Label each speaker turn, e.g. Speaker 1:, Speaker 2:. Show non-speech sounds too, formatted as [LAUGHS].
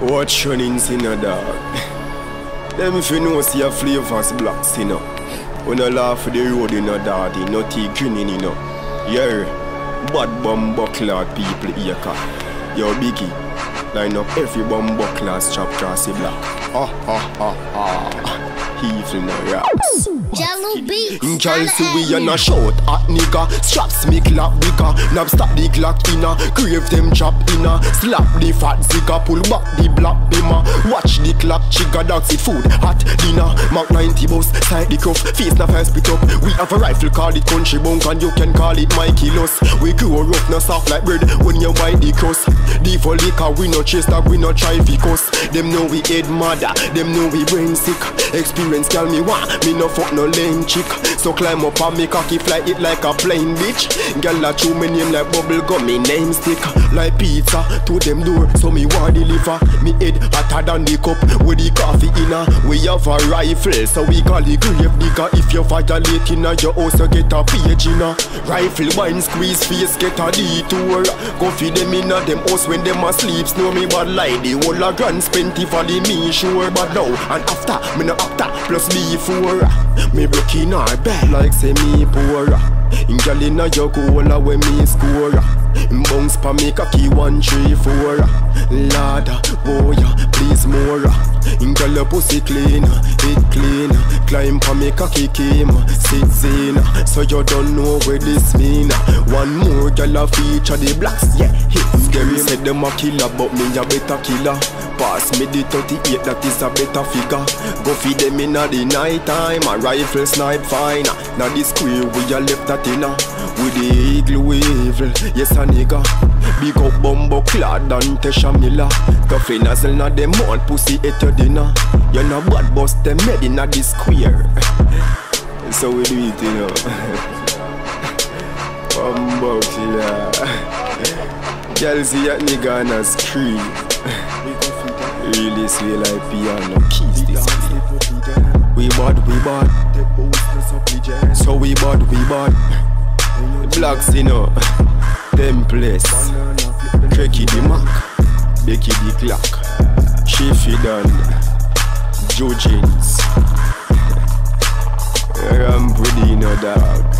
Speaker 1: Watch in a dog. Them if you know see a flavors you know. When I laugh for the road in a daddy, no tea grinning you know. Yeah, bad bum buckler people here. Yo biggie, line up every bum buckler chop crossy block. Ha ha ha ha. In the rocks.
Speaker 2: Jello beats.
Speaker 1: Girl see we and a short hot nigga. Straps me clap bigger Nab stop the clock inna Crave them chop inna Slap the fat zigger Pull back the black bimmer. Watch the clock chigga Dogs it food hot dinner. Mark 90 bus Side the cuff. Face na fast spit up. We have a rifle call it country bunk And you can call it my kilos We grow rough no soft like bread. When you buy the crust The for liquor We no chase dog We no try because Them know we head mother Them know we brain sick. Experience tell me want Me no fuck no lame chick. So climb up and me cocky fly it like a plane bitch. Girl a chew me name like bubble gum Me name stick. Like pizza To them door so me want deliver. Me head hotter than the cup With the coffee inna We have a rifle so we call it grave digger. If you violate inna your house you get a page inna Rifle wine squeeze face get a detour. Go feed them inna them house when them asleep Snow me bad like the whole a grand spent if only me sure But now. And after me no after plus me before Me broke in her bed like say me poor. In girl inna your cola when me score. In bounce pa me cocky one three four. Lord, boy, please pussy clean, it clean Climb pa me cocky came, sit zine So you don't know where this mean ah. One more girl a feature the blacks, yeah Hit scary Said them a killer but me a better killer Pass. Me the 38 that is a better figure. Go feed them inna the night time. A rifle snipe fine Now the square we a left that inna With the eagle evil Yes a nigga. Big up bumbo clad and Tesha Miller. Coffee nozzle na them mouth pussy at your dinner. You're know bad bust them head inna the square. So we do it you know. [LAUGHS] Bumbo killer Girl see that nigga on a screen Really sweet like piano keys this We bad, we bad. So we bad, we bad. Blacks you know Templates Tricky the Mac. Becky the clock. Chiefy done Joe Jeans. [LAUGHS] Rampudino dog